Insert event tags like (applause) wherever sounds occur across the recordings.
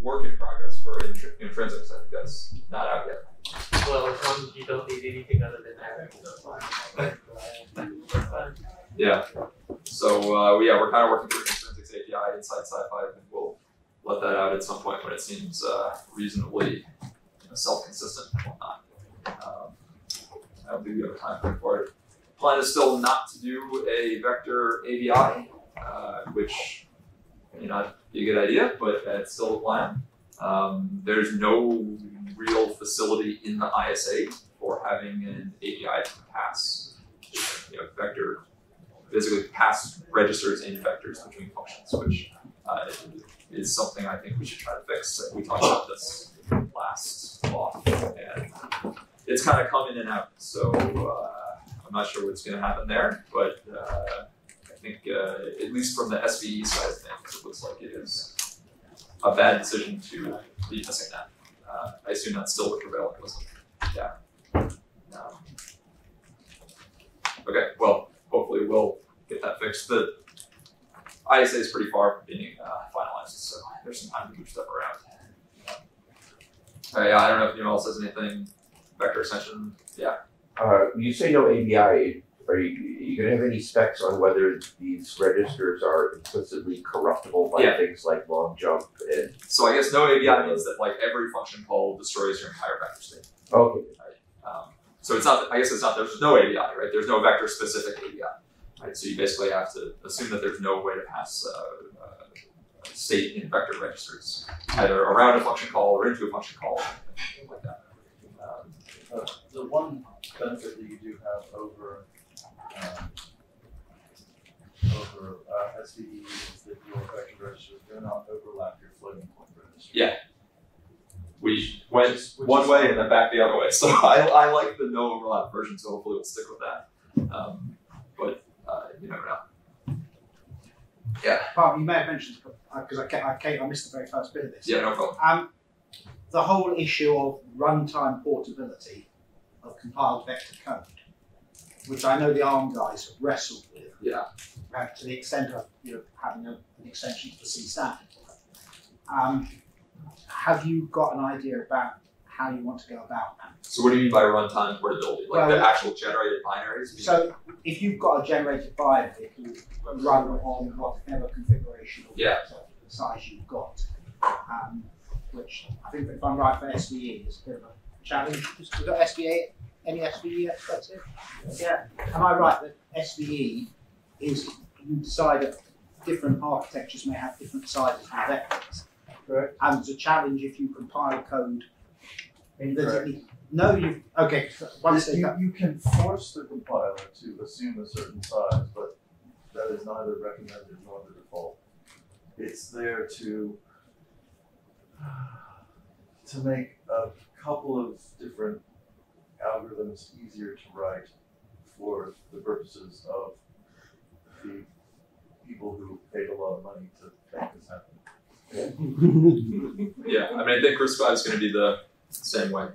work in progress for intr- intrinsics. I think that's not out yet. Well, as long as you don't need anything other than that, that's fine. That's fine. Yeah. So uh, yeah, we're kind of working through intrinsics API inside SiFive, and we'll let that out at some point when it seems uh, reasonably you know, self-consistent and whatnot. Um, I don't think we have a time for it. Plan is still not to do a vector ABI, uh, which may not be a good idea, but it's still a plan. Um, there's no real facility in the ISA for having an API to pass you know, vector basically pass registers and vectors between functions, which uh, is something I think we should try to fix. We talked about this last fall, and it's kind of come in and out. So uh, I'm not sure what's going to happen there, but uh, think uh, at least from the SVE side of things, it looks like it is a bad decision to be missing that. Uh, I assume that's still the prevailing wisdom. Yeah. Um, okay. Well, hopefully we'll get that fixed. The ISA is pretty far from being uh, finalized, so there's some time to move stuff around. Uh, yeah, I don't know if anyone else has anything. Vector extension, yeah. Uh, you say no ABI. Are you, you gonna have any specs on whether these registers are implicitly corruptible by Yeah. things like long jump and So I guess no ABI means that like every function call destroys your entire vector state. okay, Um, so it's not. I guess it's not. There's no ABI, right? There's no vector specific ABI, right? So you basically have to assume that there's no way to pass uh, uh, state in vector registers, either around a function call or into a function call, like that. Um, Uh, the one benefit that you do have over, um, over, uh, SVE is that your vector registers do not overlap your floating point registers. Yeah. we went is- one way and then back the other way. (laughs) So I, I like the no overlap version. So hopefully we'll stick with that. Um, but uh, you never know. But you may have mentioned because I, I, I missed the very first bit of this. Yeah, no problem. Um, the whole issue of runtime portability of compiled vector code, which I know the ARM guys have wrestled with, Yeah. uh, to the extent of you know, having a, an extension to the C standard. Um, have you got an idea about how you want to go about that? So what do you mean by runtime portability? Like the actual generated binaries? So, if you've got a generated binary, it will run on whatever configuration or Yeah. size you've got. Um, which I think, if I'm right, for SVE is a bit of a challenge. We've got SVE, any SVE experts here? Yeah. Am I right that SVE is you decide that different architectures may have different sizes of vectors? Correct. And it's a challenge if you compile code. Incorrect. No, you okay. so Once You, you can force the compiler to assume a certain size, but that is neither recommended nor the default. It's there to to make a couple of different algorithms easier to write for the purposes of the people who paid a lot of money to make this happen. (laughs) Yeah, I mean, I think Crucified is going to be the same way,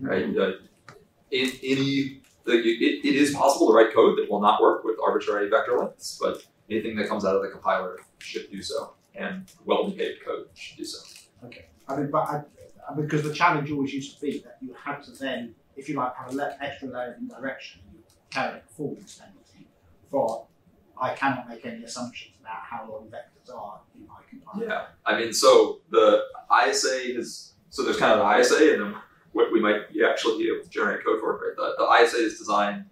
right? Uh, in, any, like, it, it is possible to write code that will not work with arbitrary vector lengths, but anything that comes out of the compiler should do so, and well-behaved code should do so. I mean, but I, I because the challenge always used to be that you had to then, if you like, have a le- extra layer of indirection, you carry a performance penalty for I cannot make any assumptions about how long vectors are in my compiler. Yeah, I mean, so the ISA is so there's kind of the ISA, and then what we might actually be able to generate code for it. Right? The, the ISA is designed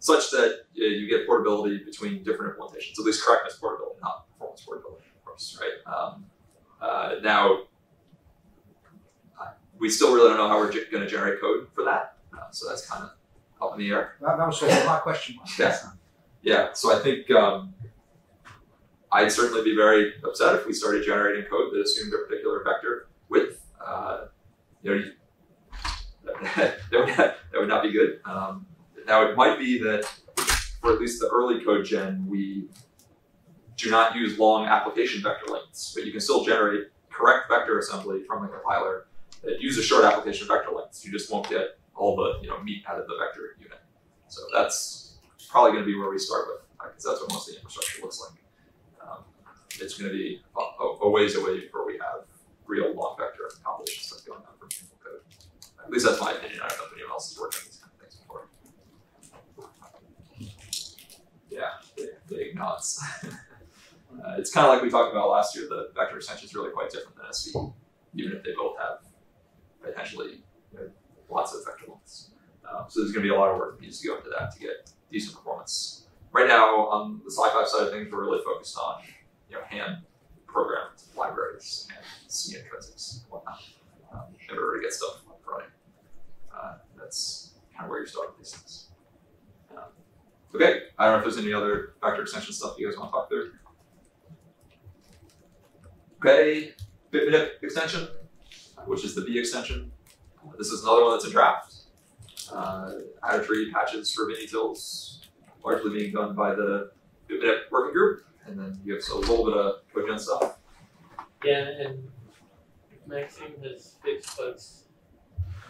such that uh, you get portability between different implementations, at least correctness portability, not performance portability, of course, right? Um, uh, now, we still really don't know how we're going to generate code for that, so that's kind of up in the air. That, that was my question. Was. (laughs) Yeah. Yeah, so I think um, I'd certainly be very upset if we started generating code that assumed a particular vector width. Uh, you know, (laughs) that, would not, that would not be good. Um, now, it might be that for at least the early code gen, we do not use long application vector lengths, but you can still generate correct vector assembly from the compiler that uses short application vector lengths. You just won't get all the you know meat out of the vector unit. So that's probably going to be where we start with, uh, because that's what most of the infrastructure looks like. Um, it's going to be a, a, ways away before we have real long vector compilation stuff going on for simple code. At least that's my opinion. I don't know if anyone else is working on these kind of things before. Yeah, big, big nods. (laughs) Uh, it's kind of like we talked about last year, the vector extension is really quite different than SV, even if they both have potentially lots of lengths. Um, so there's going to be a lot of work that needs to go into that to get decent performance. Right now, on the SiFive side of things, we're really focused on you know hand programmed libraries and C intrinsics and whatnot um, in order to get stuff running. Uh, that's kind of where you start with these things. Um, okay, I don't know if there's any other vector extension stuff you guys want to talk through. Okay, BitManip extension, which is the B extension. This is another one that's a draft. Uh, adder tree patches for binutils, largely being done by the BitManip working group, and then you have a little bit of codegen stuff. Yeah, and Maxime has fixed bugs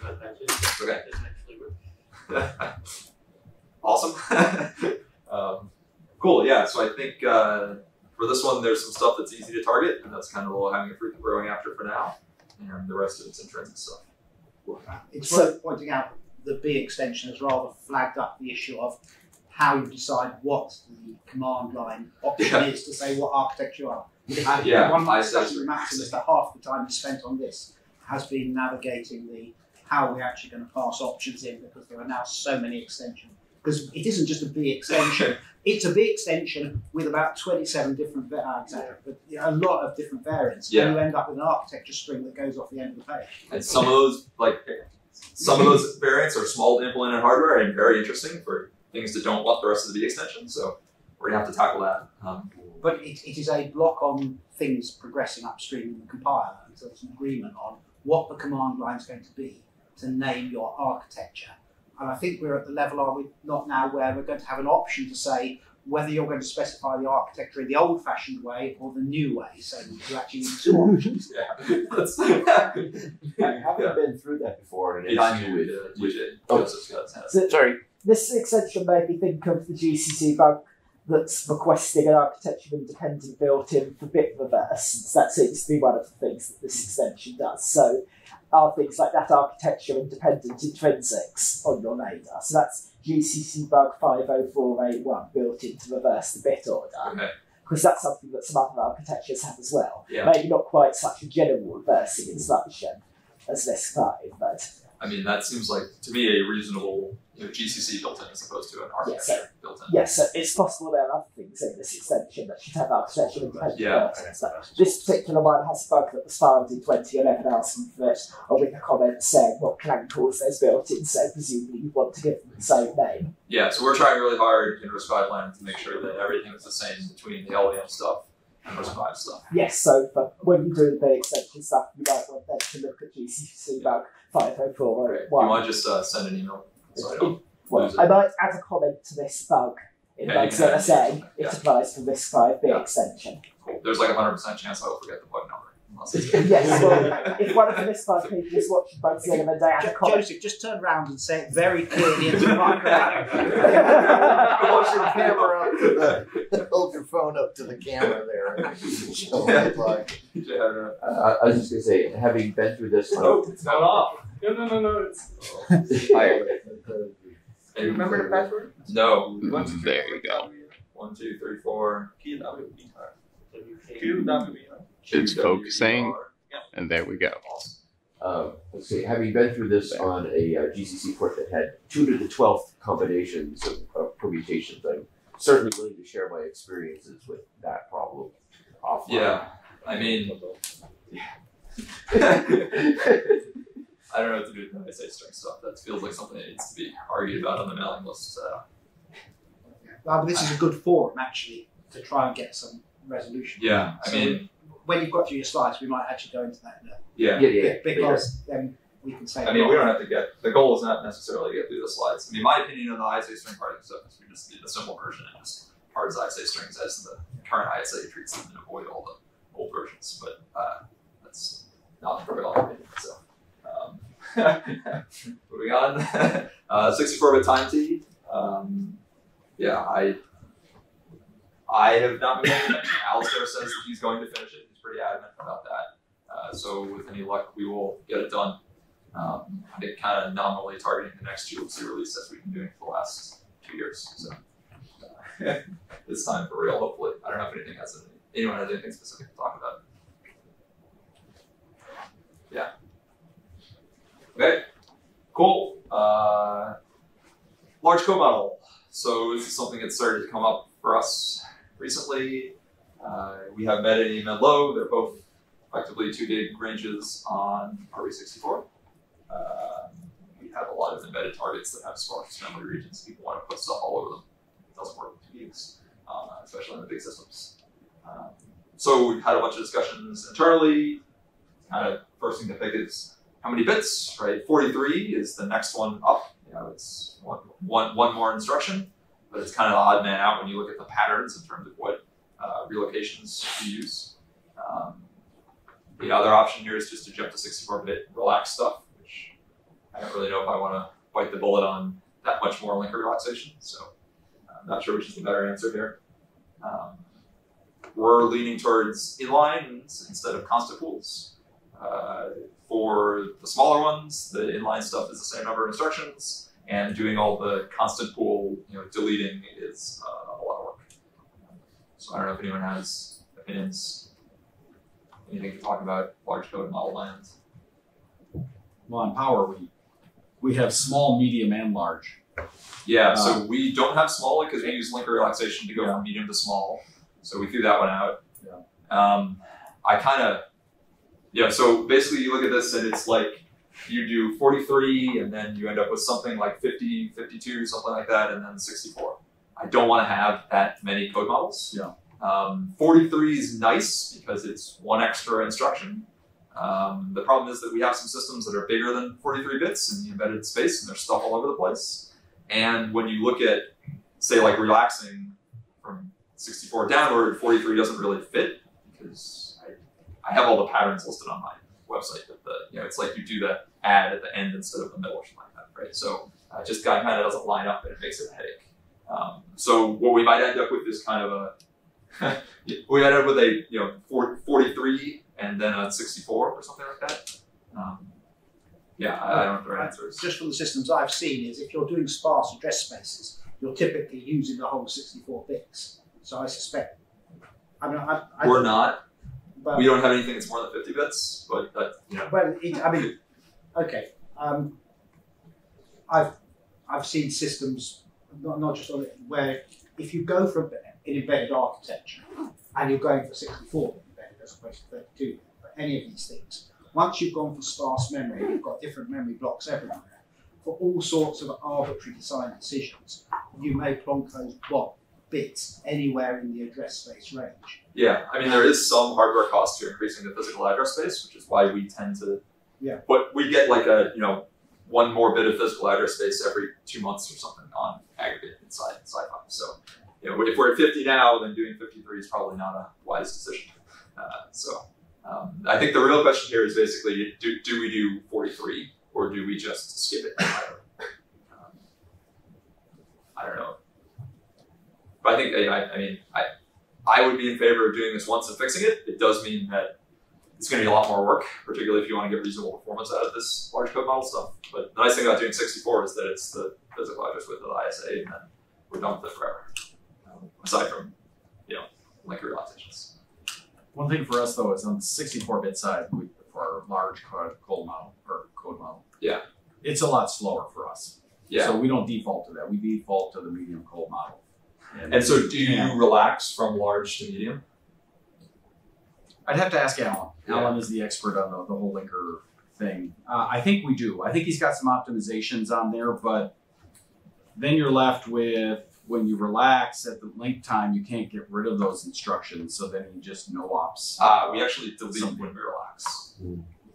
about patches. Okay. It actually works. (laughs) awesome. (laughs) um, cool. Yeah. So I think uh, for this one, there's some stuff that's easy to target, and that's kind of the low hanging fruit that we're going after for now, and the rest of it's intrinsic stuff. It's So- worth pointing out the B extension has rather flagged up the issue of how you decide what the command line option Yeah. is to say what architecture you are. And (laughs) Yeah, one of my I- that's- is that half the time spent on this has been navigating the how we're actually going to pass options in because there are now so many extensions. Because it isn't just a B extension, it's a B extension with about 27 different, uh, exactly, but a lot of different variants. Yeah. And you end up with an architecture string that goes off the end of the page. And some of those, like, some of those variants are small to implement in hardware and very interesting for things that don't want the rest of the extension. So we're gonna have to tackle that. Um, But it, it is a block on things progressing upstream in the compiler until there's an agreement on what the command line is going to be to name your architecture. And I think we're at the level, are we not now, where we're going to have an option to say whether you're going to specify the architecture in the old fashioned way or the new way. So you actually need two options. (laughs) yeah. That's, Having yeah. been through that before in an Behind issue you, with, uh, with oh. Joseph's got his hand. So sorry, this extension made me think of the GCC bug that's requesting an architecture independent built-in for bit reverse. That seems to be one of the things that this extension does. So are things like that architecture independent intrinsics on your NADA. So that's GCC bug 50481 built in to reverse the bit order. Okay. Because that's something that some other architectures have as well. Yeah. Maybe not quite such a general reversing instruction as this 5, but I mean, that seems like to me a reasonable GCC built in as opposed to an architecture built in. Yes, so it's possible there are other things in this extension that should have architecture independent Yeah. this particular one has a bug that was filed in 2011 asking for it, or with a comment saying what Clang calls there's built in, so presumably you want to give them the same name. Yeah, so we're trying really hard in RISC-V Land to make sure that everything is the same between the LLVM stuff and RISC-V stuff. Yes, so for when you do the big extension stuff, you might want them to look at GCC bug Great. Do you 50401. want to just uh, send an email so I don't lose it? I might add a comment to this bug in Yeah, you bugs can that are add it. Yeah. applies for RISC-V big Yeah. extension. Cool. There's like a hundred percent chance I will forget the bug number. Unless it's- yes, well, if one of the RISC-V people is watching Bugs the Element, I add a Jo- comment. Joseph, just turn around and say it very clearly into the microphone. (laughs) Hold your camera up to the, hold your phone up to the camera there. and show it like- Yeah, uh, I was just gonna say, having been through this. oh, it's not off. No, no, no, no. It's (laughs) I, Do you remember the password? No. There you go. One, two, three, four. It's focusing. And there we go. Uh, let's see, having been through this on a uh, GCC port that had two to the twelfth combinations of, of permutations, I'm certainly willing to share my experiences with that problem offline. Yeah, I mean, (laughs) I don't know what to do with the ISA string stuff. That feels like something that needs to be argued about on the mailing list. Uh, Well, but this is a good forum actually to try and get some resolution. yeah, I So mean, when you've got through your slides, we might actually go into that in a yeah. Yeah, yeah, bit because then we can say. I mean, we don't have to get. The goal is not necessarily to get through the slides. I mean, my opinion on the ISA string parting stuff is we just need the simple version and just parse ISA strings as the current ISA treats them and avoid all the old versions. But uh, that's not the protocol opinion. So, um, (laughs) moving on. (laughs) uh, 64-bit time T. Um, yeah, I. I have not been paying attention. Alistair says that he's going to finish it. Pretty adamant about that. Uh, so with any luck, we will get it done. Um, it kind of nominally targeting the next glibc release as we've been doing for the last two years. So uh, (laughs) it's time for real. Hopefully, I don't know if anything has any, anyone has anything specific to talk about. Yeah. Okay. Cool. Uh, large code model. So this is something that started to come up for us recently. Uh, we have med and med low. They're both effectively two gig ranges on RV64. Uh, we have a lot of embedded targets that have sparse memory regions. People want to put stuff all over them. It doesn't work with gigs, uh, especially in the big systems. Um, so we've had a bunch of discussions internally. Kind of first thing to pick is how many bits, right? 43 is the next one up. You know, it's one, one, one more instruction, but it's kind of odd man out when you look at the patterns in terms of what uh, relocations to use. Um, the other option here is just to jump to 64-bit relax stuff, which I don't really know if I want to bite the bullet on that much more linker relaxation. So I'm not sure which is the better answer here. Um, we're leaning towards inlines instead of constant pools. Uh, for the smaller ones, the inline stuff is the same number of instructions, and doing all the constant pool, you know, deleting is uh, a lot of work. So I don't know if anyone has opinions, anything to talk about large code model lines. Well, on power, we we have small, medium, and large. Yeah, so we don't have small because we use linker relaxation to go from medium to small. So we threw that one out. Yeah. Um, I kind of, yeah, so basically you look at this and it's like you do 43 and then you end up with something like 50, 52, something like that, and then 64. I don't want to have that many code models. Yeah. Um, 43 is nice because it's one extra instruction. Um, the problem is that we have some systems that are bigger than 43 bits in the embedded space and there's stuff all over the place. And when you look at, say, like relaxing from 64 downward, 43 doesn't really fit because I, I have all the patterns listed on my website. But the you know, it's like you do the add at the end instead of the middle or something like that, right? So uh, just kind of doesn't line up and it makes it a headache. Um, so what we might end up with is kind of a (laughs) we end up with a you know 40, 43 and then a 64 or something like that. Um, yeah, I, I don't know if the right answer. Just from the systems I've seen is if you're doing sparse address spaces, you're typically using the whole 64 bits. So I suspect. I mean, I, I We're not. But, We don't have anything that's more than 50 bits, but that you know. Well, it, I mean, okay. Um, I've I've seen systems, not, not just on it, where if you go for an embedded architecture and you're going for 64 embedded as opposed to 32, for any of these things, once you've gone for sparse memory, you've got different memory blocks everywhere. For all sorts of arbitrary design decisions, you may plonk those block bits anywhere in the address space range. Yeah, I mean there is some hardware cost to increasing the physical address space, which is why we tend to. Yeah. But we get like a you know one more bit of physical address space every two months or something on aggregate inside SiFive. So you know if we're at 50 now, then doing 53 is probably not a wise decision. Uh, so um, I think the real question here is basically do do we do 43 or do we just skip it entirely? Um, I don't know. But I think I, I mean I I would be in favor of doing this once and fixing it. It does mean that it's going to be a lot more work, particularly if you want to get reasonable performance out of this large code model stuff. But the nice thing about doing 64 is that it's the physical address width of the ISA, and then we're done with it forever. Um, aside from, you know, linker relaxations. One thing for us though is on the 64-bit side, we, for our large code, code model or code model, Yeah. it's a lot slower for us. Yeah. So we don't default to that. We default to the medium code model. And so, do you relax from large to medium? I'd have to ask Alan. Yeah. Alan is the expert on the, the whole linker thing. Uh, I think we do. I think he's got some optimizations on there, but then you're left with when you relax at the link time, you can't get rid of those instructions. So then you just no ops. Uh, we actually delete Something. when we relax.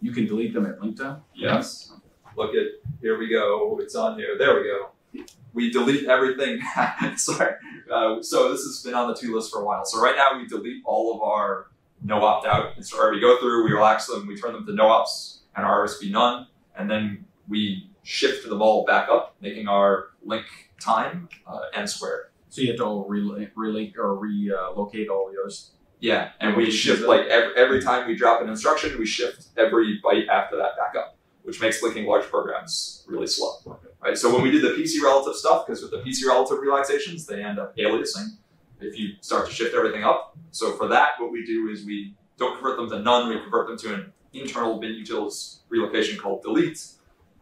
You can delete them at link time. Yes. Look at here we go. It's on here. There we go. We delete everything. (laughs) Sorry. Uh, so this has been on the to list for a while. So right now we delete all of our no opt out. And so we go through, we relax them, we turn them to no ops and our RSP none, and then we shift the ball back up, making our link time uh, n squared. So you have to relink, relink or relocate all the others. Yeah, and We we shift like every, every time we drop an instruction, we shift every byte after that back up, which which makes linking large programs really slow. Right. So when we did the PC relative stuff, because with the PC relative relaxations, they end up aliasing if you start to shift everything up. So for that, what we do is we don't convert them to none, we convert them to an internal binutils relocation called delete.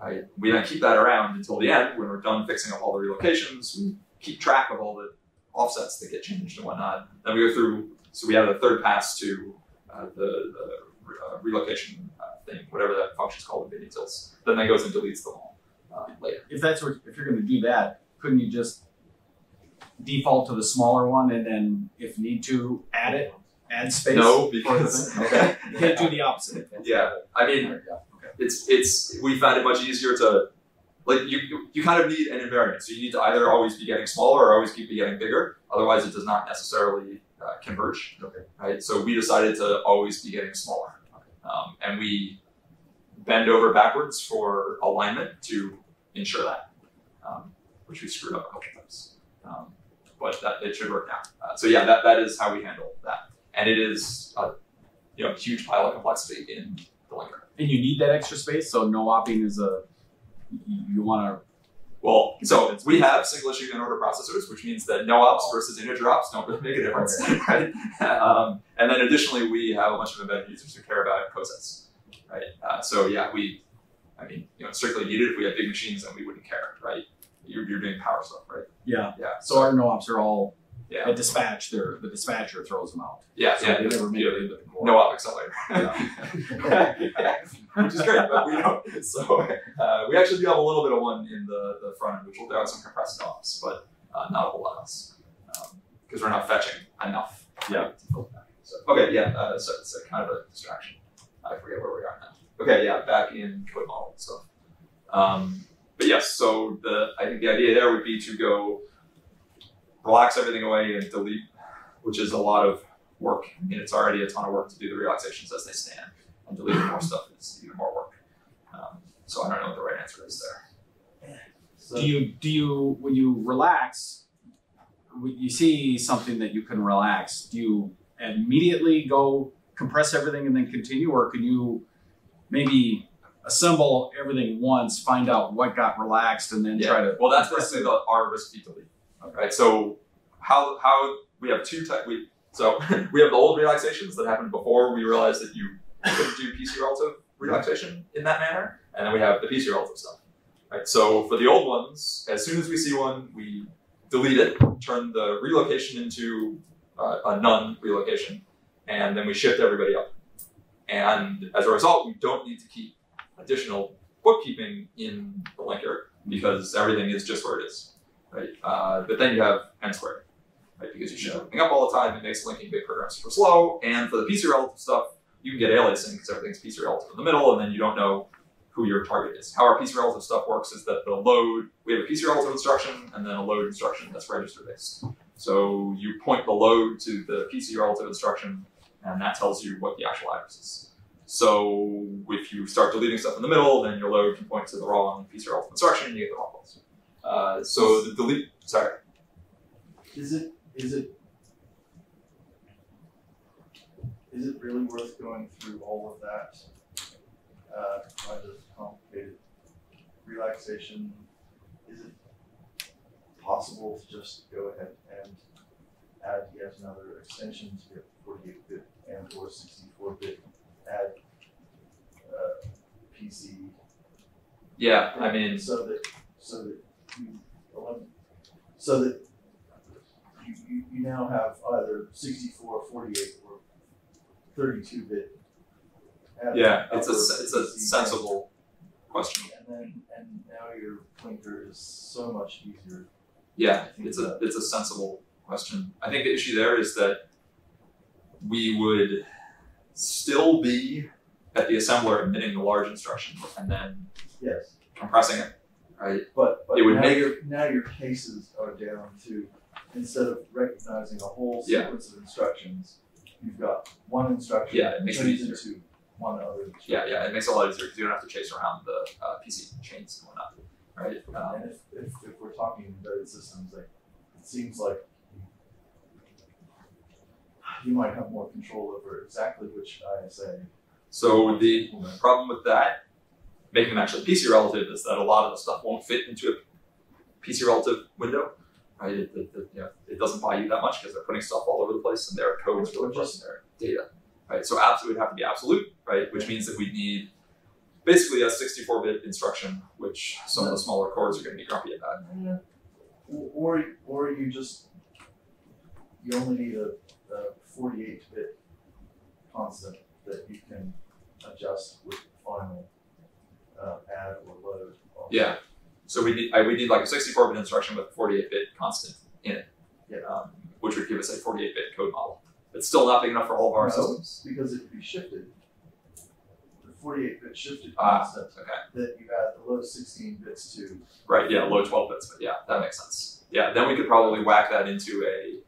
Right? We then keep that around until the end when we're done fixing up all the relocations. We keep track of all the offsets that get changed and whatnot. Then we go through, so we have a third pass to uh, the, the uh, relocation uh, thing, whatever that function's called in bin. Then that goes and deletes them all uh, later. If that's what, if you're going to do that, couldn't you just default to the smaller one and then, if need to, add it, add space? No, because okay, you (laughs) can't do the opposite. yeah, I mean. It's it's we found it much easier to like you you- kind of need an invariant. So you need to either always be getting smaller or always keep be getting bigger. Otherwise it does not necessarily uh, converge. Okay. right? So we decided to always be getting smaller. Um, and we bend over backwards for alignment to ensure that um, which we screwed up a couple times. Um, but that it should work now. Uh, so yeah that, that is how we handle that. And it is a you know huge pile of complexity in the linker And you need that extra space, so no opping is a. You, want to. Well, so we have single issue in order processors, which means that no ops versus integer ops don't really make a difference, (laughs) right? Um, and then additionally, we have a bunch of embedded users who care about cosets, right? Uh, so yeah, we, I mean, you know, strictly needed. If we had big machines, then we wouldn't care, right? You're, you're doing power stuff, right? Yeah. Yeah. So our no ops are all Yeah. at dispatch. They're the dispatcher throws them out. Yeah, So yeah. they never make it into the no op accelerator. (laughs) (laughs) which is great, but we don't. So uh, we actually do have a little bit of one in the, the front end, which will do have some compressed ops, but uh, not a whole lot else because we're not fetching enough. Yeah. to fill it back. So, okay, yeah. Uh, so it's a kind of a distraction. I forget where we are now. Okay, yeah, back in code model and stuff. Um, but yes, so the I think the idea there would be to go relax everything away and delete, which is a lot of work. I mean, it's already a ton of work to do the relaxations as they stand, and deleting more stuff is even more work. Um, so I don't know what the right answer is there. Do you do you when you relax, when you see something that you can relax? Do you immediately go compress everything and then continue, or can you maybe assemble everything once, find out what got relaxed, and then try to? Well, that's basically the R recipe delete. Right. So how how we have two type we so (laughs) we have the old relaxations that happened before we realized that you couldn't do PC relative relaxation in that manner, and then we have the PC relative stuff. Right. So for the old ones, as soon as we see one, we delete it, turn the relocation into uh, a none relocation, and then we shift everybody up. And as a result, we don't need to keep additional bookkeeping in the linker because everything is just where it is, right? Uh, but then you have n squared, right? Because you're everything up all the time, it makes linking big programs super slow. And for the PC relative stuff, you can get aliasing because everything's PC relative in the middle, and then you don't know who your target is. How our PC relative stuff works is that the load, we have a PC relative instruction and then a load instruction that's register based. So you point the load to the PC relative instruction, and that tells you what the actual address is. So if you start deleting stuff in the middle, then your load can point to the wrong PC relative instruction, and you get the wrong place. Uh, so the delete, sorry, Is it is it is it really worth going through all of that uh, kind of complicated relaxation? Is it possible to just go ahead and add yet another extension to get 48 bit and or 64 bit add uh, PC yeah, I mean, so that so that so that you, you, you now have either 64, 48, or 32 bit. yeah, it's a it's a sensible question. And then and now your pointer is so much easier. Yeah, it's a it's a sensible question. I think the issue there is that we would still be at the assembler emitting the large instruction and then Yes, compressing it, right? but but It would now make- your now your cases are down to instead of recognizing a whole Yeah. sequence of instructions, you've got one instruction Yeah, it makes it easier. into one other instruction. Yeah, yeah, it makes it a lot easier because you don't have to chase around the uh, PC chains and whatnot, right? Um, And if, if, if we're talking embedded systems, like, it seems like you might have more control over exactly which ISA. so the problem with that making them actually PC relative is that a lot of the stuff won't fit into a PC relative window. Right? It, it, it, you know, it doesn't buy you that much because they're putting stuff all over the place and their code is really just their data. Right? So absolute would have to be absolute, right? Which means that we need basically a 64-bit instruction, which some of the smaller cores are going to be grumpy about. Or, or you just, you only need a, a forty-eight bit constant that you can adjust with the final, uh, add or load. Yeah. So we need I, we need like a 64-bit instruction with a 48-bit constant in it, Yeah. um, which would give us a 48-bit code model. It's still not big enough for all of our No. systems. Because it could be shifted. The forty-eight bit shifted Ah, constant okay. that you add the low sixteen bits to. Right, yeah, low 12 bits, but yeah, that makes sense. Yeah, then we could probably whack that into a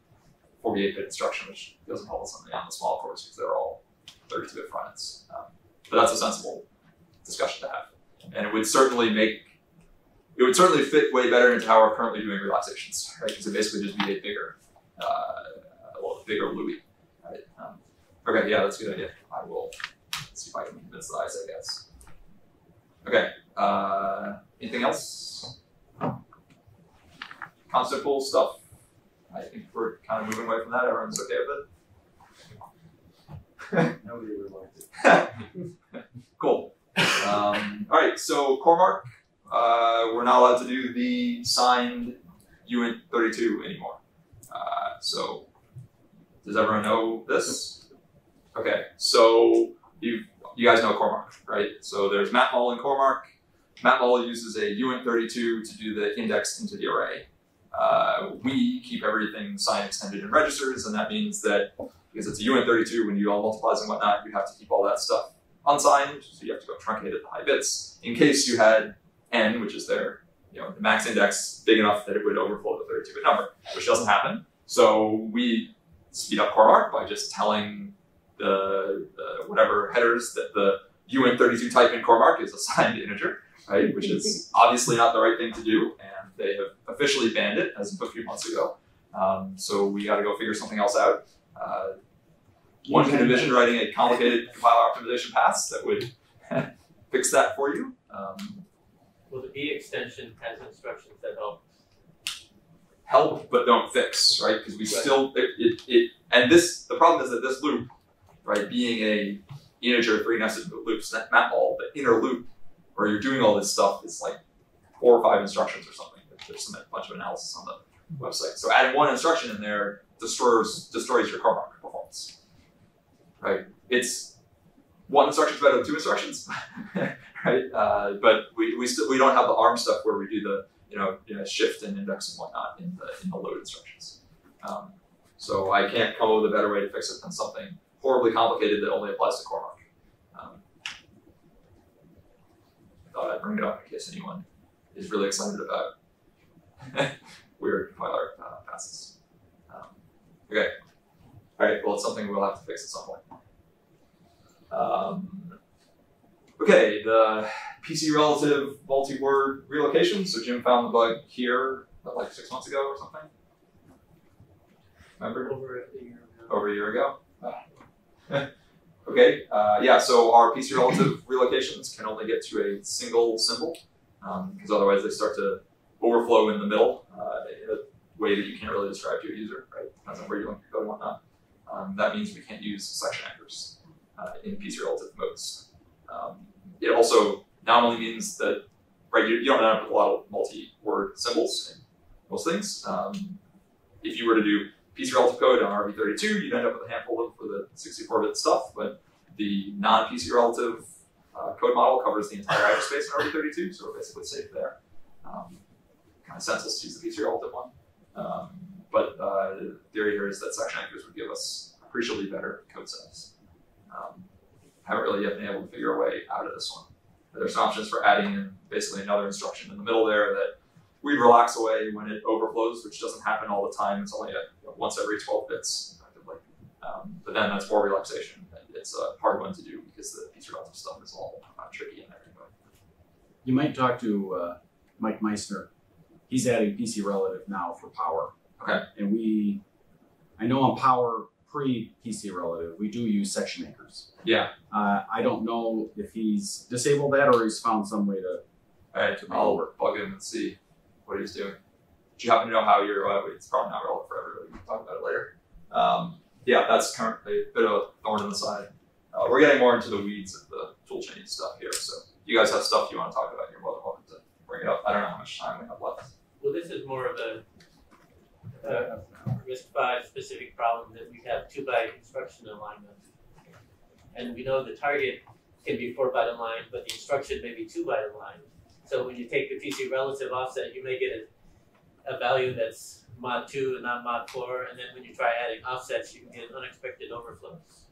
48 bit instruction, which doesn't hold something on the small cores because they're all 32 bit front ends. Um, but that's a sensible discussion to have. And it would certainly make, it would certainly fit way better into how we're currently doing relaxations, right? Because it basically just be a bigger, uh, a little bigger LUI, right? Um, okay, yeah, that's a good idea. I will see if I can convince the eyes, I guess. Okay, uh, anything else? constant pool stuff. I think we're kind of moving away from that. Everyone's okay with it. Nobody would like it. (laughs) cool. Um, all right. So CoreMark, uh, we're not allowed to do the signed UN 32 anymore. Uh, so does everyone know this? Okay. So you you guys know CoreMark, right? So there's Matt Hall and CoreMark. Matt Hall uses a UN32 to do the index into the array. Uh, we keep everything signed, extended, and registers, and that means that because it's a UN32, when you all multiplies and whatnot, you have to keep all that stuff unsigned, so you have to go truncate it to high bits in case you had n, which is their you know the max index big enough that it would overflow the 32-bit number, which doesn't happen. So we speed up CoreMark by just telling the, the whatever headers that the UINT32 type in CoreMark is a signed integer, right? Which is (laughs) obviously not the right thing to do, and they have officially banned it as of a few months ago. Um, so we got to go figure something else out. Uh, one can envision writing a complicated compiler optimization pass that would (laughs) fix that for you. Um, Well, the B extension has instructions that help. help but don't fix, right? Because we Right. still it, it, it and this the problem is that this loop, right, being a integer three nested loops that map all the inner loop where you're doing all this stuff is like four or five instructions or something. There's some a bunch of analysis on the website. So adding one instruction in there destroys destroys your CoreMark performance. Right? It's one instruction is better than two instructions, (laughs) right? Uh, but we, we still we don't have the ARM stuff where we do the you know, you know, shift and index and whatnot in the in the load instructions. Um, so I can't come up with a better way to fix it than something horribly complicated that only applies to CoreMark. Um, I thought I'd bring it up in case anyone is really excited about (laughs) weird compiler uh, passes. Um, okay. All right. Well, it's something we'll have to fix at some point. Um, okay. The PC relative multi-word relocation. So Jim found the bug here like six months ago or something. Remember? Over a year ago. over a year ago. (laughs) okay, uh, yeah, so our PC relative (laughs) relocations can only get to a single symbol because otherwise they start to overflow in the middle uh, in a way that you can't really describe to a user, right? Depends on where you link your code and whatnot. Um, that means we can't use section anchors uh, in PC relative modes. Um, it also not only means that, right, you, you don't end up with a lot of multi-word symbols in most things. Um, if you were to do PC relative code on RV32, you'd end up with a handful of for the 64-bit stuff, but the non-PC relative uh, code model covers the entire address space in RV32, so we're basically safe there. Um, kind of senseless to use the PC relative one. Um, but uh, the theory here is that section anchors would give us appreciably better code size. Um, haven't really yet been able to figure a way out of this one. There's some options for adding in basically another instruction in the middle there that we'd relax away when it overflows, which doesn't happen all the time. It's only a, you know, once every 12 bits, effectively. Um, but then that's more relaxation. And it's a hard one to do because the PC relative stuff is all uh, tricky in there. You might talk to uh, Mike Meissner. He's adding PC relative now for power. Okay. And we, I know on power pre PC relative, we do use section anchors. Yeah. Uh, I don't know if he's disabled that or he's found some way to. Alright, To make I'll work. bug him and see what he's doing. Do you happen to know how you're, uh, it's probably not relevant for everybody, we can talk about it later. Um, yeah, that's currently a bit of a thorn in the side. Uh, we're getting more into the weeds of the tool chain stuff here, so if you guys have stuff you wanna talk about, you're more than welcome to bring it up. I don't know how much time we have left. Well, this is more of a, Uh, a RISC-V specific problem that we have two byte instruction alignment. And we know the target can be four byte aligned, but the instruction may be two byte aligned. So when you take the PC relative offset, you may get a, a value that's mod two and not mod four, and then when you try adding offsets, you can get unexpected overflows.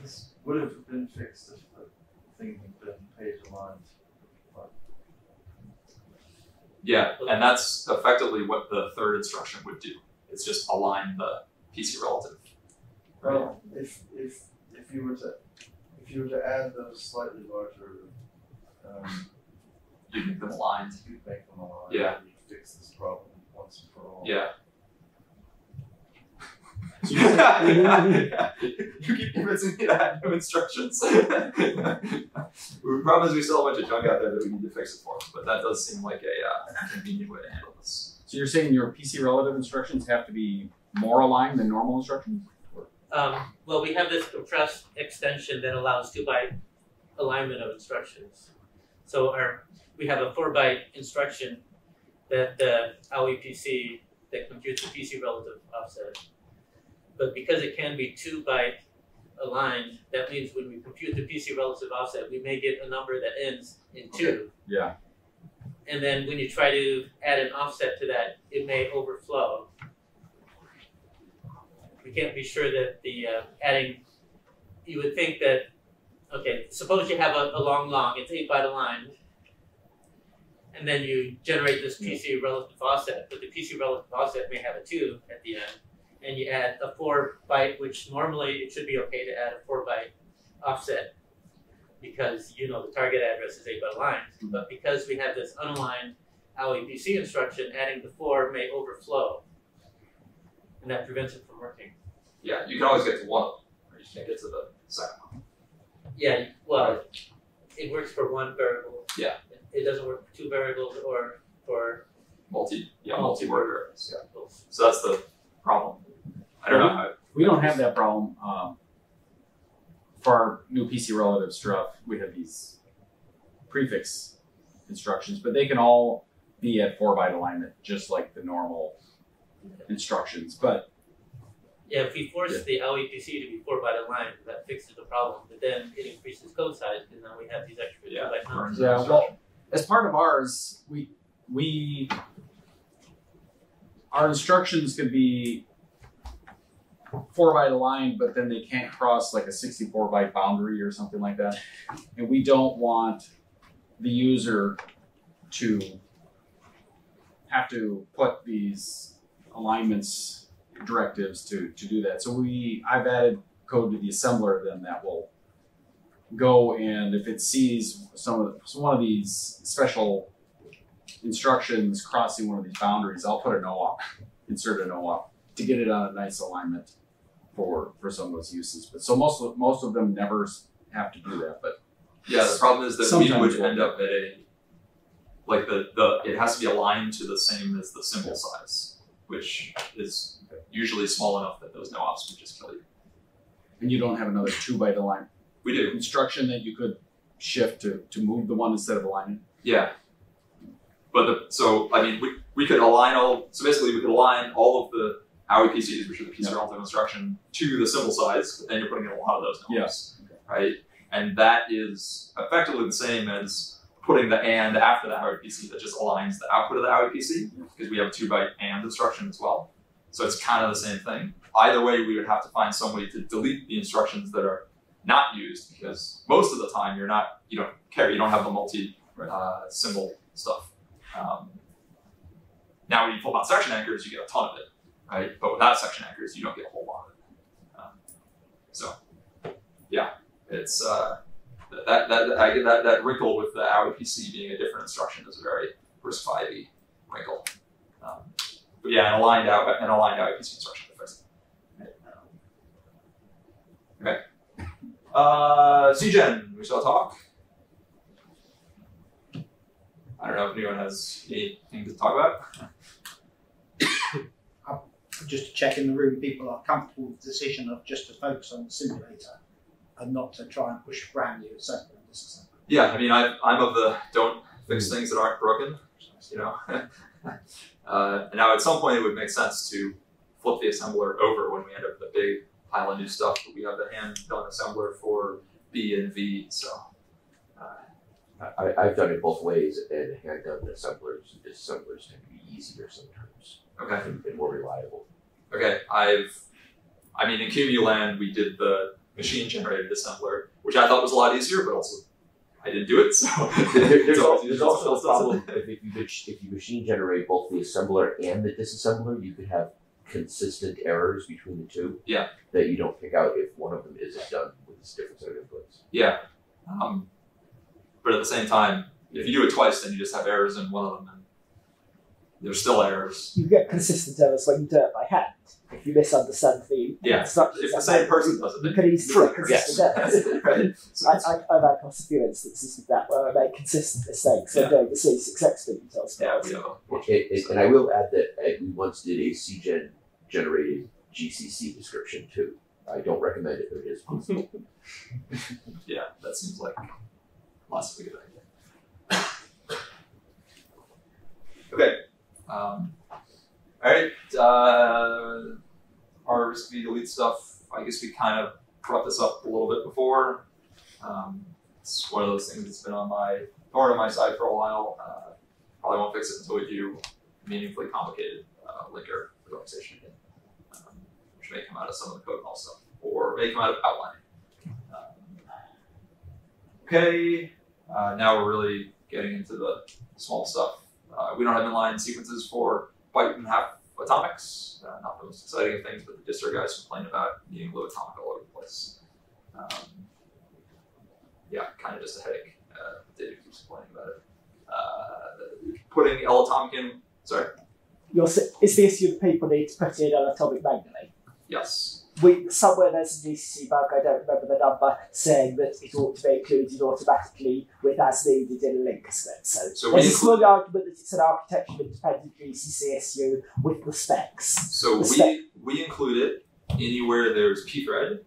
This would have been fixed if the thing had been page aligned. Yeah, and that's effectively what the third instruction would do. It's just align the PC relative. Right. Well, if, if, if you were to, if you were to add those slightly larger, um, You make them aligned. you'd make them aligned. Yeah. You'd fix this problem once and for all. Yeah. So you keep convincing me to add new instructions. the problem is we still have a bunch of junk out there that we need to fix it for, but that does seem like a uh, convenient way to handle this. So you're saying your PC relative instructions have to be more aligned than normal instructions? Um, well, we have this compressed extension that allows two byte alignment of instructions. So our we have a four byte instruction that the AUIPC that computes the PC relative offset. But because it can be two byte aligned, that means when we compute the PC relative offset, we may get a number that ends in two. Yeah. And then when you try to add an offset to that, it may overflow. We can't be sure that the uh, adding, you would think that, okay, suppose you have a, a long long, it's eight byte aligned, and then you generate this PC relative offset, but the PC relative offset may have a two at the end, and you add a four byte, which normally it should be okay to add a four byte offset because you know the target address is eight byte aligned. Mm-hmm. But because we have this unaligned AUIPC instruction, adding the four may overflow. And that prevents it from working. Yeah, you can always get to one of them, or you can't get to the second one. Yeah, well, it works for one variable. Yeah. It, doesn't work for two variables or for Multi, yeah, multi-word variables. Yeah. So that's the problem. I don't know how. We don't have that problem. Um, for our new PC relative stuff, we have these prefix instructions, but they can all be at four byte alignment, just like the normal instructions. But Yeah, if we force Yeah. the AUIPC to be four byte aligned, that fixes the problem. But then it increases code size because now we have these extra Yeah, two byte numbers. Yeah, well, as part of ours, we we our instructions could be four byte aligned, but then they can't cross like a 64 byte boundary or something like that. And we don't want the user to have to put these alignments directives to, to do that. So we I've added code to the assembler then that will go and if it sees some of so one of these special instructions crossing one of these boundaries, I'll put a no op, insert a no op to get it on a nice alignment for for some of those uses. But so most of most of them never have to do that. But Yeah, the problem is that we would end up at a like the the it has to be aligned to the same as the symbol size, which is usually small enough that those no ops would just kill you. and you don't have another two byte align We do. instruction that you could shift to to move the one instead of aligning. Yeah. But the so I mean we, we could align all so basically we could align all of the AUIPCs, which are the piece Yeah. relative instruction, to the symbol size, but then you're putting in a lot of those Yeah. numbers. Right? And that is effectively the same as putting the and after the AUIPC that just aligns the output of the AUIPC, because we have a two byte and instruction as well. So it's kind of the same thing. Either way, we would have to find some way to delete the instructions that are not used because most of the time you're not you don't care you don't have the multi uh, symbol stuff. Um, now when you pull out section anchors, you get a ton of it, right? But without section anchors, you don't get a whole lot of it. Um, so yeah, it's uh, that that I get that that wrinkle with the AUIPC being a different instruction is a very RISC-V wrinkle. Um, but yeah, an aligned out an aligned PC instruction to fix it. Um, Uh, CGen, we shall talk. I don't know if anyone has anything to talk about. Just to check in the room, people are comfortable with the decision of just to focus on the simulator and not to try and push brand new assembly and disassembly. Yeah, I mean, I, I'm of the don't fix things that aren't broken, you know. (laughs) uh, and now, at some point, it would make sense to flip the assembler over when we end up with a big pile of new stuff. But we have the hand done assembler for B and V, so uh, I, I've done it both ways, and hand done assemblers and disassemblers tend to be easier sometimes okay. and, and more reliable. Okay, I've, I mean, in QEMU land, we did the machine generated assembler, which I thought was a lot easier, but also I didn't do it, so. There- (laughs) (laughs) there's, so also, there's also a problem if, if you if you machine generate both the assembler and the disassembler, you could have consistent errors between the two. Yeah. That you don't pick out if one of them isn't done with this different set of inputs. Yeah. Um, but at the same time, if you do it twice, then you just have errors in one of them, and there's still errors. You get consistent errors when you do it by hand. If you misunderstand the Yeah, instructions, If the same person does it, you then could easily True, get consistent yes. errors. (laughs) right. So I, it's- I, I've had across a few instances of that where I make consistent mistakes Yeah. when doing the C6 experience. yeah, we have a It, it, and I will add that uh, we once did a CGen generated GCC description too. I don't recommend it, but it is (laughs) possible. yeah, that seems like less of a good idea. (laughs) okay. Um, all right. Uh, our risk delete stuff. I guess we kind of brought this up a little bit before. Um, it's one of those things that's been on my thorn on my side for a while. Uh, probably won't fix it until we do meaningfully complicated uh, linker relaxation again, um, which may come out of some of the code also, or may come out of outlining. Um, okay, uh, now we're really getting into the small stuff. Uh, we don't have inline sequences for byte and half atomics. Uh, not the most exciting of things, but the distro guys complain about needing libatomic all over the place. Um, yeah, kind of just a headache. Uh, David keeps complaining about it. Uh, putting L atomic in. Sorry. It's the issue that people need to put in an atomic manually. Yes. We, somewhere there's a GCC bug, I don't remember the number, saying that it ought to be included automatically with as needed in a linker script. So, So there's a include- strong argument that it's an architecture independent GCC SU with the specs. So we we include it anywhere there's pthread.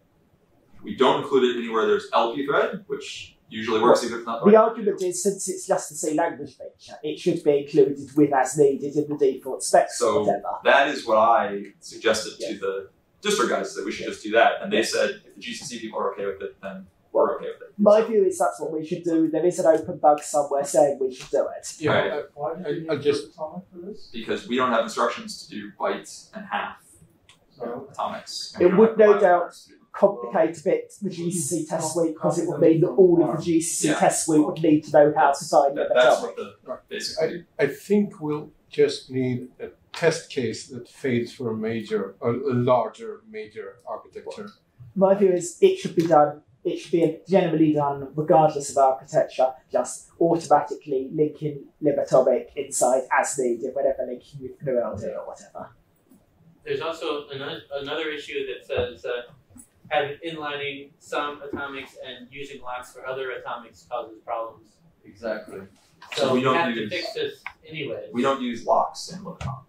We don't include it anywhere there's lpthread, which usually works even if it's not. The argument is since it's just a C language feature, it should be included with as needed in the default specs So- or whatever. That is what I suggested to the distro guys that we should just do that, and they said if the GCC people are okay with it, then we're okay with it. My view is that's what we should do. There is an open bug somewhere saying we should do it. Yeah, Right. I- Why do I- you I need just- atomic for this? Because we don't have instructions to do bytes and half So, atomics. and It would no doubt parts to do. Complicate a bit the GCC test suite because it would mean that all of the GCC Yeah. test suite would need to know how to That's- find that- the That's atomic. what the Right. basically. I think we'll just need a test case that fades for a major, a, a larger major architecture. My view is it should be done. It should be generally done regardless of architecture, just automatically linking libatomic inside as needed whenever linking with GNU-LD or whatever. There's also another, another issue that says uh, having inlining some atomics and using locks for other atomics causes problems. exactly. So, So we we don't have use- to fix this anyway. We don't use locks in Libcom.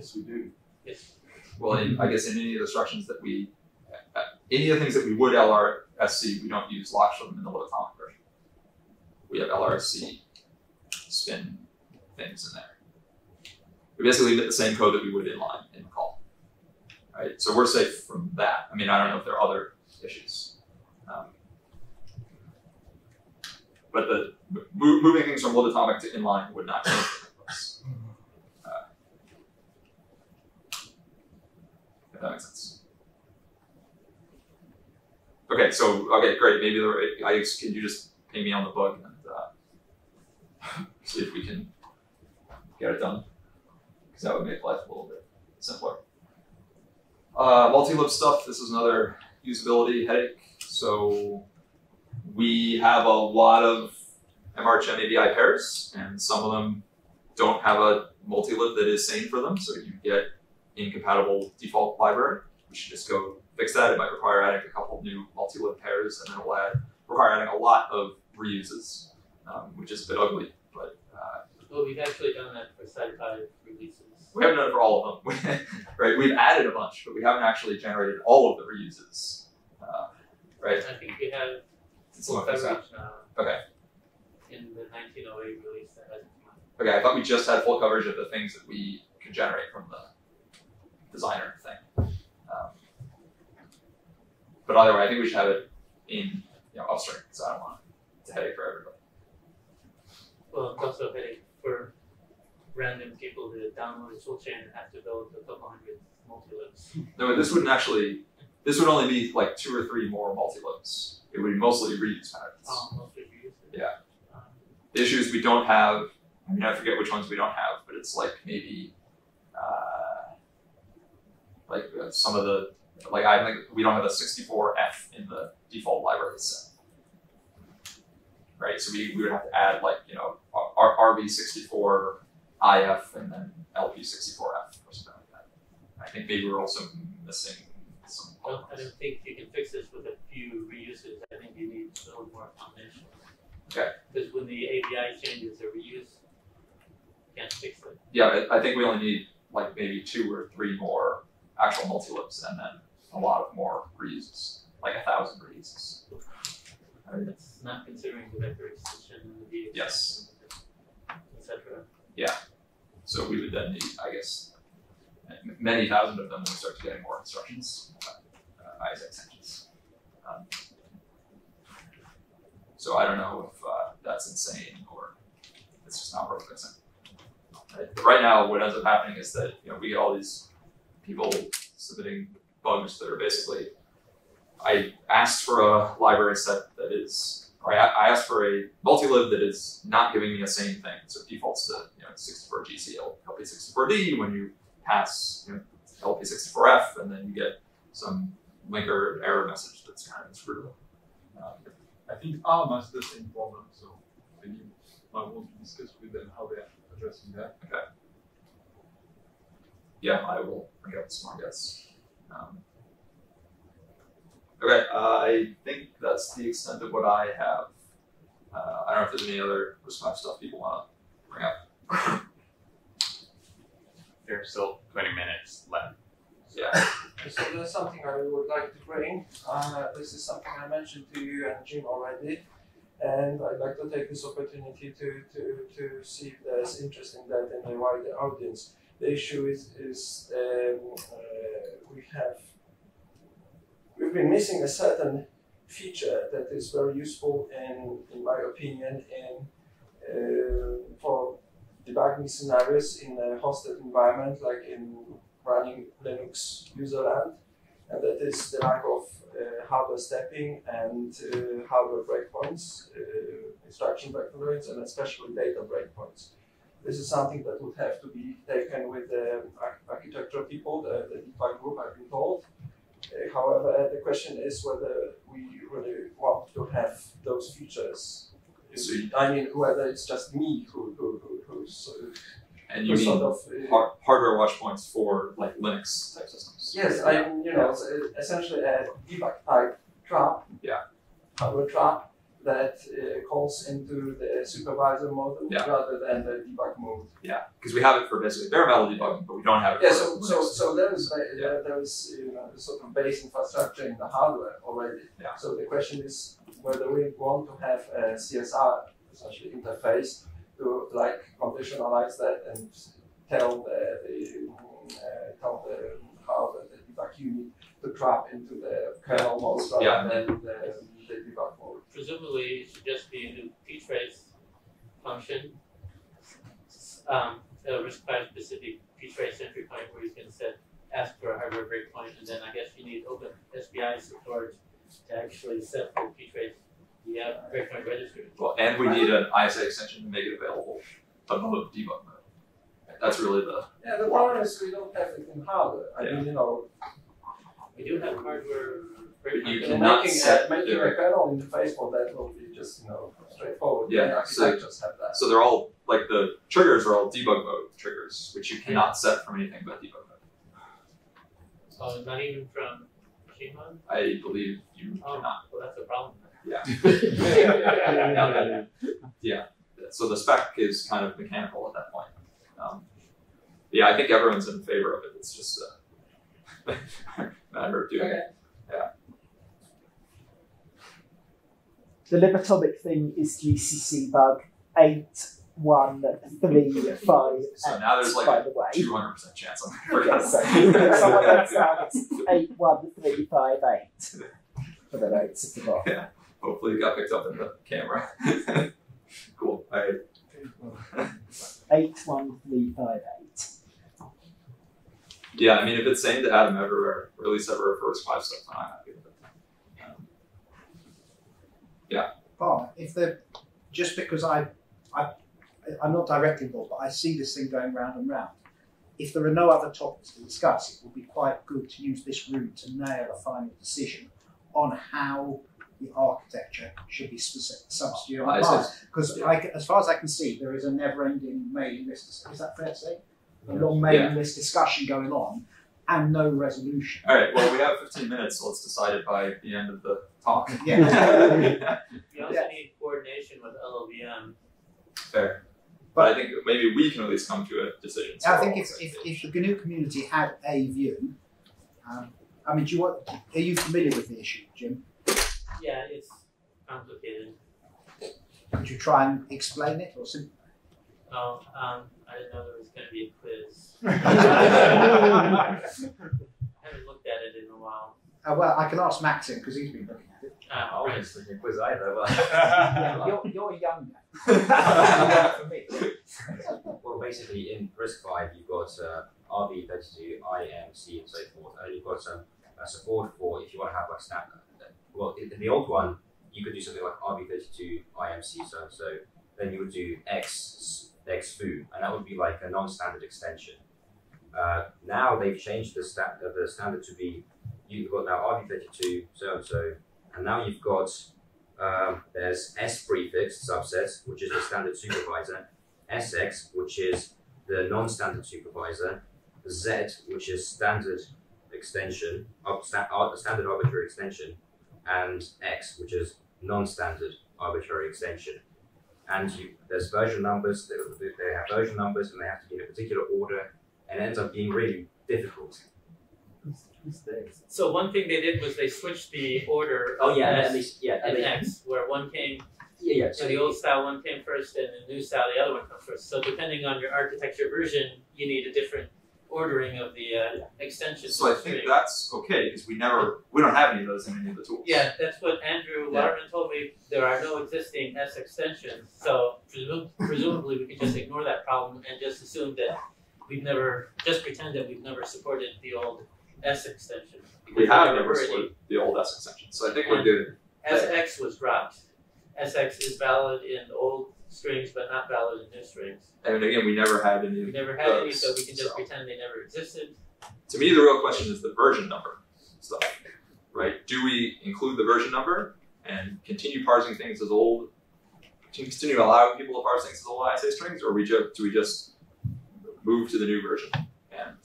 Yes, we do. Yes. Well, in, I guess in any of the instructions that we, uh, any of the things that we would LRSC, we don't use locks for them in the libatomic version. We have LRSC spin things in there. We basically it the same code that we would inline in call. Right, so we're safe from that. I mean, I don't know if there are other issues. Um, but the moving things from libatomic to inline would not change this. Uh, that makes sense. Okay, so okay, great. Maybe the I can you just ping me on the bug and uh, (laughs) see if we can get it done? Because that would make life a little bit simpler. Uh, multi-lib stuff. This is another usability headache. So we have a lot of MRHM ABI pairs, and some of them don't have a multi-lib that is sane for them. So you get incompatible default library. We should just go fix that. It might require adding a couple new multi-lib pairs, and then it'll add require adding a lot of reuses, um, which is a bit ugly. But uh, Well, we've actually done that for SiFive releases. we haven't done it for all of them, (laughs) right? We've added a bunch, but we haven't actually generated all of the reuses, uh, right? I think we have It's full coverage now. Okay. In the 1908 release that hasn't come out. Okay, I thought we just had full coverage of the things that we could generate from the designer thing. Um, but either way, I think we should have it in you know upstream, so I don't want it's a headache for everybody. Well, it's also a headache for random people to download a toolchain and have to build a couple hundred multi-libs. No, this wouldn't actually. This would only be like two or three more multi-libs. It would be mostly reuse patterns. Um, most of you. Yeah. Um, The issue is we don't have. I mean, I forget which ones we don't have, but it's like maybe, uh, like uh, some of the like I think we don't have a 64F in the default library set. Right, so we, we would have to add like you know R- RV64 IF and then LP64F or something like that. I think maybe we're also missing some. I don't, I don't think you can fix this with a few reuses. I think you need a little more combination. Okay. Because when the ABI changes the reuse, can't fix it. Yeah, I think we only need like maybe two or three more actual multi-libs and then a lot of more reuses, like a thousand reuses. That's not considering the vector extension the Yes. etc. Yeah. So we would then need, I guess, many thousand of them when we start getting more instructions, uh, ISA extensions. Um, so I don't know if uh, that's insane or it's just not worth fixing. Right? Right now, what ends up happening is that you know we get all these people submitting bugs that are basically. I asked for a library set that is, or I, I asked for a multi-lib that is not giving me a same thing, so it defaults to you know 64 GC LP64D when you pass you know, LP64F, and then you get some linker error message that's kind of screwed up. Um, I think ARM has the same problem, so maybe I want to discuss with them how they are addressing that. Yeah, I will bring up some more guys. Um, okay, I think that's the extent of what I have. Uh, I don't know if there's any other response stuff people want to bring up. (laughs) There's still 20 minutes left. Yeah. (laughs) So there's something I would like to bring. Uh, this is something I mentioned to you and Jim already, and I'd like to take this opportunity to, to, to see if there's interest in that in the wider audience. The issue is, is um, uh, we have we've been missing a certain feature that is very useful in, in my opinion, in uh, for debugging scenarios in a hosted environment, like in running Linux userland, and that is the lack of uh, hardware stepping and uh, hardware breakpoints, uh, instruction breakpoints, and especially data breakpoints. This is something that would have to be taken with the architecture people, the, the group, I've been told. Uh, however, the question is whether we really want to have those features. So I mean, whether it's just me who, who, who who's uh, And you mean sort of uh, har- hardware watch points for like Linux type systems? Yes, I you know, it's uh, essentially a debug type trap. Yeah. Hardware trap that uh, calls into the supervisor mode Yeah. rather than the debug mode. Yeah, because we have it for basically bare metal debugging, but we don't have it Yeah, for so so so there is uh, Yeah. there, there is you know sort of base infrastructure in the hardware already. Yeah. So the question is whether we want to have a CSR essentially interface to like conditionalize that and tell the, the uh, tell the how the, debug unit to trap into the kernel mode rather Yeah. than the, the debug mode. Presumably, it should just be a new ptrace function, um, a RISC-V specific ptrace entry point where you can set ask for a hardware breakpoint, and then I guess you need open SPI support to actually set the ptrace the uh, breakpoint register. Well, and we need an ISA extension to make it available above debug mode. That's really the Yeah, the problem is we don't have it in hardware. I mean, you know, We do have hardware you breakpoint. you know, cannot making set a, making the- a kernel interface for that will be just you know straightforward. Yeah, Many so- architectures have that. so they're all like the triggers are all debug mode triggers, which you cannot set from anything but debug mode. Oh, not even from Gmod? I believe you Oh, cannot. well, that's a problem. Yeah. (laughs) yeah. yeah. So the spec is kind of mechanical at that point. Um, yeah, I think everyone's in favor of it. It's just a (laughs) matter of doing it. The libatomic thing is GCC bug eight one three five. So now there's like by a the way. 200% chance I'm (laughs) going to so someone else down, it's eight one three five eight. For the notes of the book. Hopefully it got picked up in the camera. (laughs) cool. All right. Eight one three five eight. Yeah, I mean, if it's saying to add them everywhere, or at least everywhere first five steps, I'm happy with it. Um, Bob, if the just because I, I, I'm not directly involved, but I see this thing going round and round. If there are no other topics to discuss, it would be quite good to use this room to nail a final decision on how the architecture should be substituted I on. Mars. Because as far as I can see, there is a never-ending mailing list. Is that fair to say? A long mailing list discussion going on, and no resolution. All right, well, we have 15 minutes, so let's decide it by the end of the talk. (laughs) Yeah. You also Yeah. need coordination with LLVM. Fair. But I think maybe we can at least come to a decision. I think if, the if, if the GNU community had a view, um, I mean, do you want, are you familiar with the issue, Jim? Yeah, it's complicated. Could you try and explain it or sim- Oh, um, I didn't know there was going to be a quiz. (laughs) (laughs) I haven't looked at it in a while. Uh, well, I can ask Maxim because he's been looking at it. Uh, right. Obviously, a quiz either, but (laughs) Yeah, you're, you're younger. (laughs) For me. well, basically in RISC-V, you've got uh, RV32, IMC, and so forth, and you've got some uh, support for if you want to have like snap. Well, in, in the old one, you could do something like RV32, IMC, so and so. Then you would do X X foo, and that would be like a non-standard extension. Uh, now they've changed the, sta- the standard to be you've got now RV32, so and so, and now you've got um, there's S prefix subset, which is the standard supervisor, SX, which is the non-standard supervisor, Z, which is standard extension, of sta- standard arbitrary extension, and X, which is non-standard arbitrary extension. And you, there's version numbers. They, they have version numbers, and they have to be in a particular order, and it ends up being really difficult. So one thing they did was they switched the order Oh of yeah, S and, they, yeah, and and X, where one came, yeah, yeah. so the old style one came first, and the new style the other one comes first. So depending on your architecture version, you need a different ordering of the uh, extensions. So I think string. that's okay because we never, we don't have any of those in any of the tools. Yeah, that's what Andrew Yeah. Waterman told me. There are no existing S extensions, so presum- presumably we could just ignore that problem and just assume that we've never, just pretend that we've never supported the old S extension. We have never split the old S extension, so I think we're good. SX was dropped. SX is valid in old strings, but not valid in new strings. And again, we never had any. We never had any, so we can just so. pretend they never existed. To me, the real question is the version number stuff, right? Do we include the version number and continue parsing things as old, continue allowing people to parse things as old ISA strings, or we just do we just move to the new version? And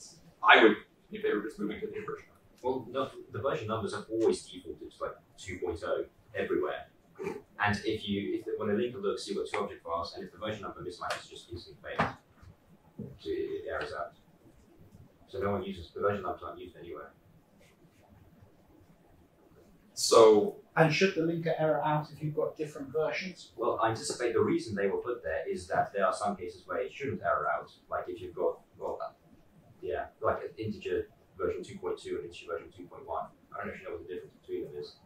I would be in favor of just moving to the new version. Well, no, the version numbers have always defaulted to like 2.0 everywhere. And if you, if the, when the linker looks, you've got two object files, and if the version number mismatches, it just instantly fails. So it, it errors out. So no one uses the version numbers aren't used anywhere. So And should the linker error out if you've got different versions? Well, I anticipate the reason they were put there is that there are some cases where it shouldn't error out, like if you've got, well, yeah, like an integer version 2.2 and integer version 2.1. I don't know if you know what the difference between them is.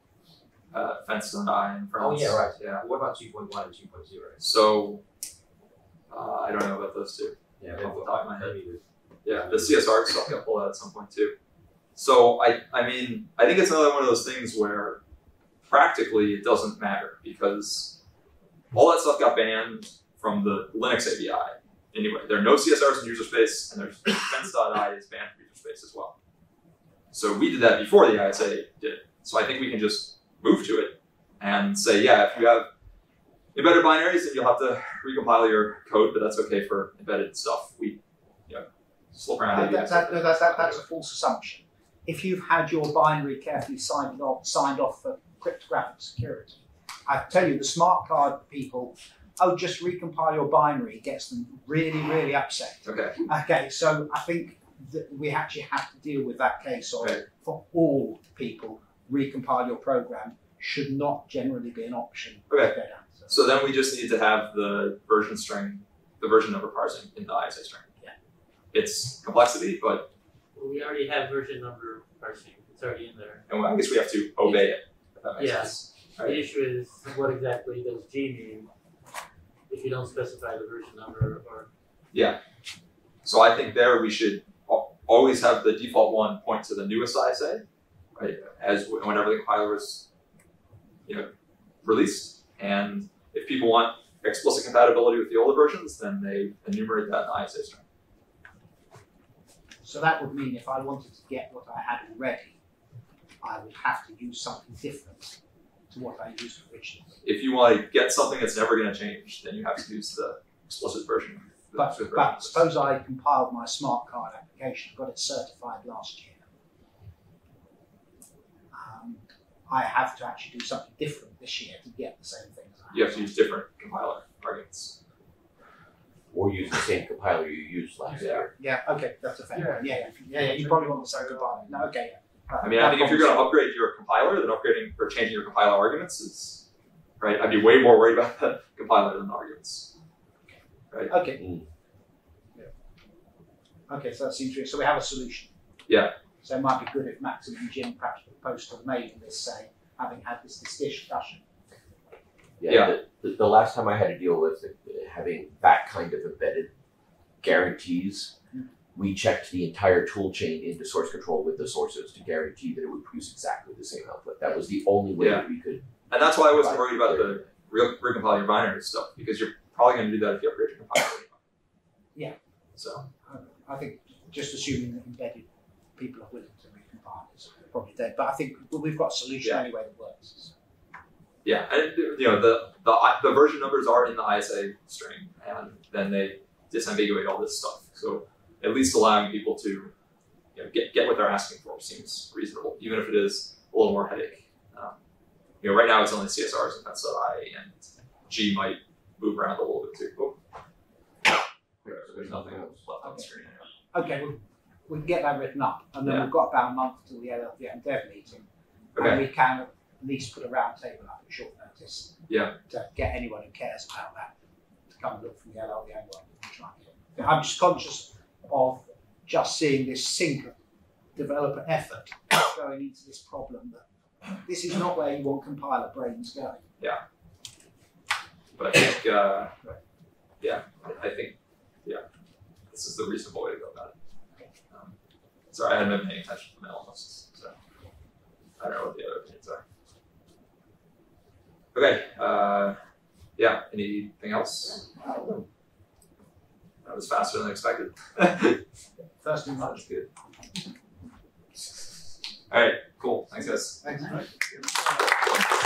uh, fence and Oh, yeah, right. Yeah. What about 2.1 and 2.0? So uh, I don't know about those two. Yeah, Off the top of my head. Yeah, the CSR stuff got pulled out at some point too. So I, I mean, I think it's another one of those things where practically it doesn't matter because all that stuff got banned from the Linux API. Anyway, there are no CSRs in user space, and there's fence.i is banned from user space as well. So we did that before the ISA did. So I think we can just move to it and say, yeah, if you have embedded binaries, then you'll have to recompile your code, but that's okay for embedded stuff. We, you know, slip around that, that, that, that, that's a false assumption. if you've had your binary carefully signed off, signed off for cryptographic security, I tell you, the smart card people, oh, just recompile your binary gets them really, really upset. Okay. Okay, so I think that we actually have to deal with that case of Right. for all people, recompile your program should not generally be an option. Okay. go down. So- So then we just need to have the version string, the version number parsing in the ISA string. Yeah. It's complexity, but Well, we already have version number parsing. It's already in there. and I guess we have to obey it. Yes. that makes Yeah. sense. The issue is what exactly does G mean if you don't specify the version number or Yeah. So I think there we should always have the default one point to the newest ISA, right? As whenever the compiler is, you know, released, and if people want explicit compatibility with the older versions, then they enumerate that in the ISA string. So that would mean if I wanted to get what I had already, I would have to use something different to what I used originally. If you want to get something that's never going to change, then you have to use the explicit version. the But, explicit but suppose I compiled my smart card application, got it certified last year. Um, I have to actually do something different this year to get the same things. I you have to use different compiler targets. Or use the same compiler you used last Yeah. year. Yeah, okay, that's a fair Yeah. point. Yeah, yeah, yeah, yeah, you probably want the same compiler. No, okay, yeah. I mean, I think if you're going to upgrade your compiler, then upgrading or changing your compiler arguments is right. I'd be way more worried about the (laughs) compiler than the arguments. Okay. Mm. Okay, so that seems real. So we have a solution. Yeah. So it might be good if Maxim and Jim perhaps post on the mailing list saying, having had this discussion. Yeah. Yeah. The, the, the last time I had to deal with it, having that kind of embedded guarantees. We checked the entire tool chain into source control with the sources to guarantee that it would produce exactly the same output. That was the only way Yeah. that we could. And that's why I wasn't worried about the real recompiling your binary stuff because you're probably going to do that if you upgrade your compiler. anyway. Yeah. So I think just assuming that embedded people are willing to recompile is probably dead. But I think we've got a solution Yeah. anyway that works. yeah, and you know the the the version numbers are in the ISA string, and then they disambiguate all this stuff. So at least allowing people to you know, get get what they're asking for seems reasonable, even if it is a little more headache. Um, you know, right now it's only CSRs and that's I and G might move around a little bit too. Oh. So there's nothing left on the screen. Okay, well, we can get that written up, and then Yeah. we've got about a month till the LLVM dev meeting, Okay. and we can at least put a round table up at short notice. Yeah. To get anyone who cares about that to come and look from the LLVM one and try and get it. I'm just conscious of just seeing this sink of developer effort (coughs) going into this problem that this is not where you want compiler brains going. Yeah. But I think, uh, yeah, I, I think, yeah, this is the reasonable way to go about it. Um, sorry, I haven't been paying attention to the mail lists, so I don't know what the other opinions are. Okay, uh, yeah, anything else? That was faster than expected. (laughs) First too much. good. All right, cool. Thanks, guys. Thanks.